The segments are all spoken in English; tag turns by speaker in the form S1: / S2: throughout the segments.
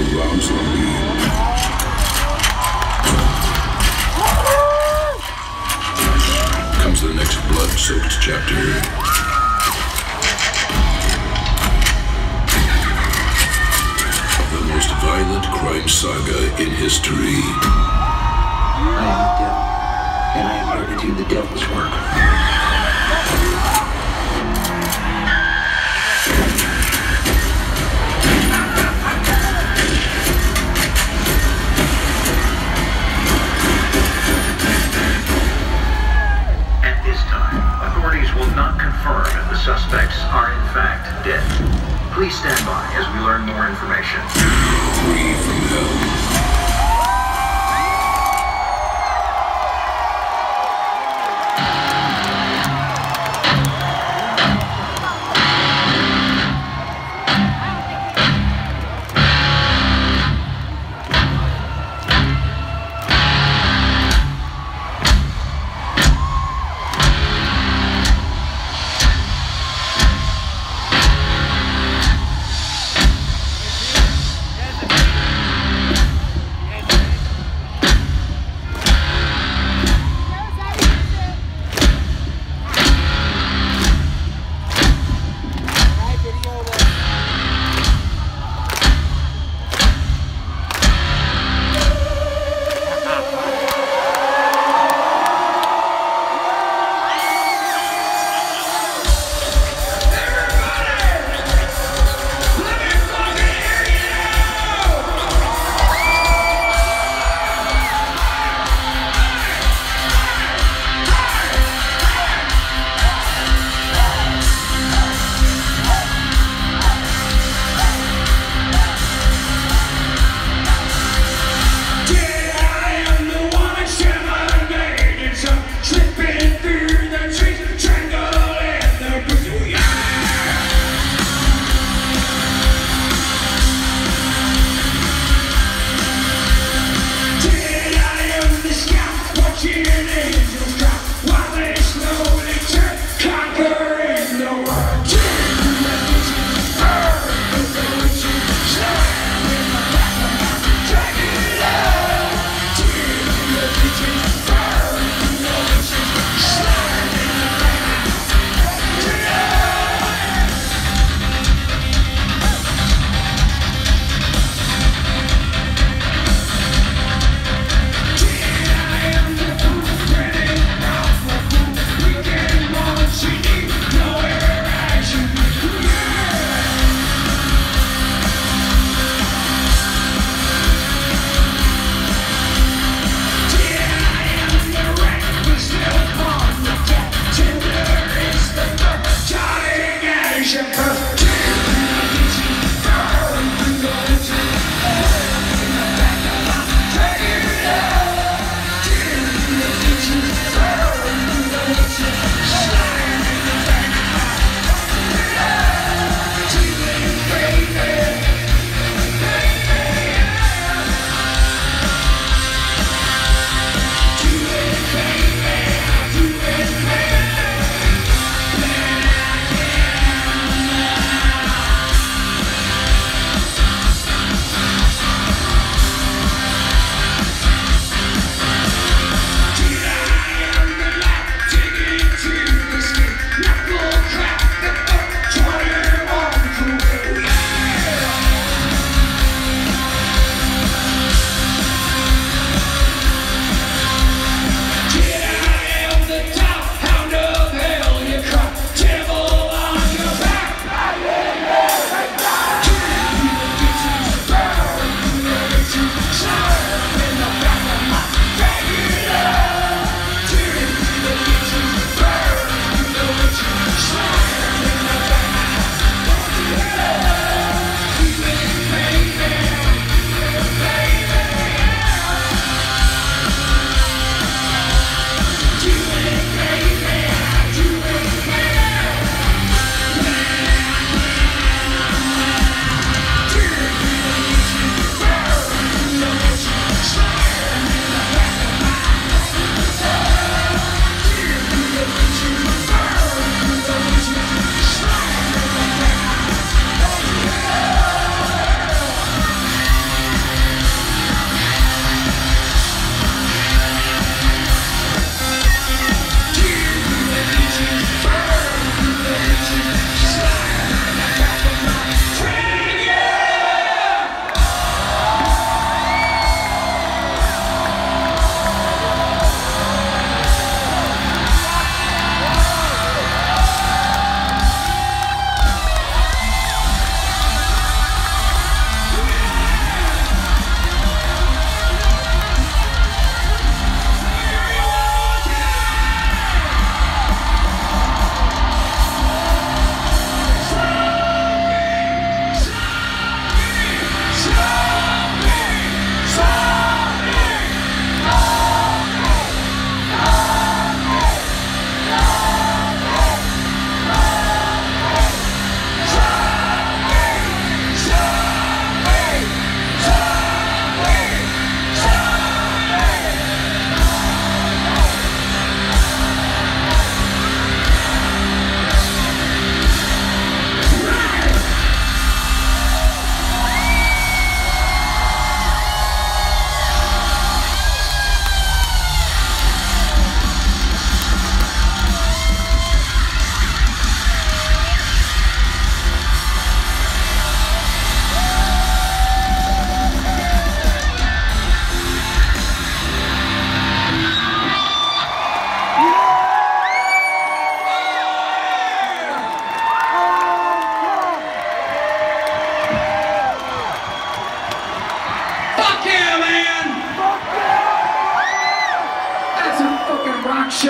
S1: Zombie. Comes the next blood-soaked chapter. The most violent crime saga in history.
S2: I am the devil, and I am here to do the devil's work.
S3: More information.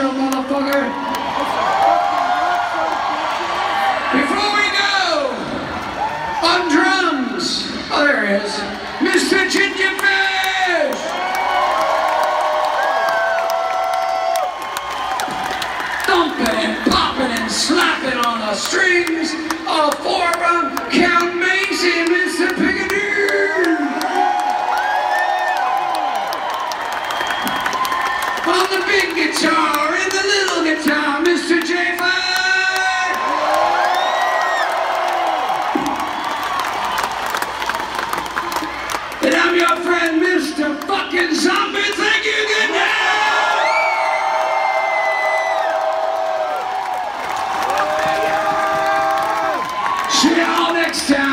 S4: Show, motherfucker! Before we go, on drums, oh, there he is, Mr. Ginger Fish! Thumping and popping and slapping on the strings, four of Count next time.